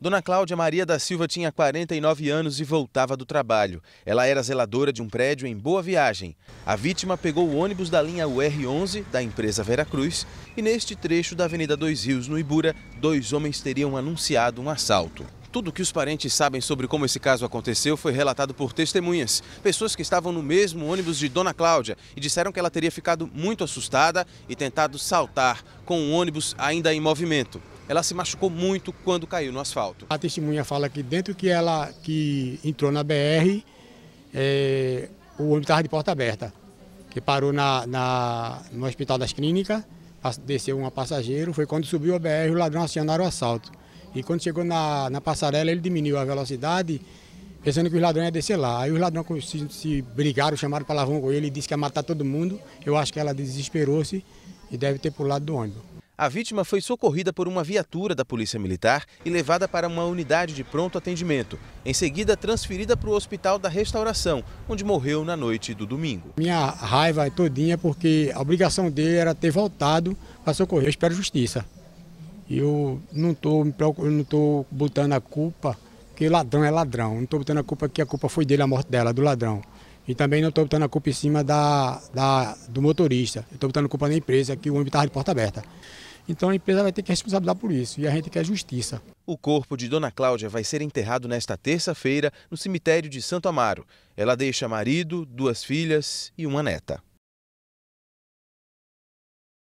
Dona Cláudia Maria da Silva tinha 49 anos e voltava do trabalho. Ela era zeladora de um prédio em Boa Viagem. A vítima pegou o ônibus da linha UR11 da empresa Veracruz e neste trecho da Avenida Dois Rios, no Ibura, dois homens teriam anunciado um assalto. Tudo o que os parentes sabem sobre como esse caso aconteceu foi relatado por testemunhas, pessoas que estavam no mesmo ônibus de Dona Cláudia e disseram que ela teria ficado muito assustada e tentado saltar com o ônibus ainda em movimento ela se machucou muito quando caiu no asfalto. A testemunha fala que dentro que ela que entrou na BR, é, o ônibus estava de porta aberta, que parou na, na, no Hospital das Clínicas, desceu uma passageiro, foi quando subiu a BR, o ladrão acionaram o assalto. E quando chegou na, na passarela, ele diminuiu a velocidade, pensando que os ladrões iam descer lá. Aí os ladrões se, se brigaram, chamaram para lavão com ele disse que ia matar todo mundo. Eu acho que ela desesperou-se e deve ter pulado do ônibus. A vítima foi socorrida por uma viatura da Polícia Militar e levada para uma unidade de pronto atendimento. Em seguida, transferida para o Hospital da Restauração, onde morreu na noite do domingo. Minha raiva é todinha porque a obrigação dele era ter voltado para socorrer. Eu espero justiça. Eu não estou não tô botando a culpa, porque ladrão é ladrão. Não estou botando a culpa que a culpa foi dele, a morte dela, do ladrão. E também não estou botando a culpa em cima da, da do motorista. Estou botando a culpa na empresa, que o ônibus estava de porta aberta. Então a empresa vai ter que responsabilizar por isso e a gente quer justiça. O corpo de Dona Cláudia vai ser enterrado nesta terça-feira no cemitério de Santo Amaro. Ela deixa marido, duas filhas e uma neta.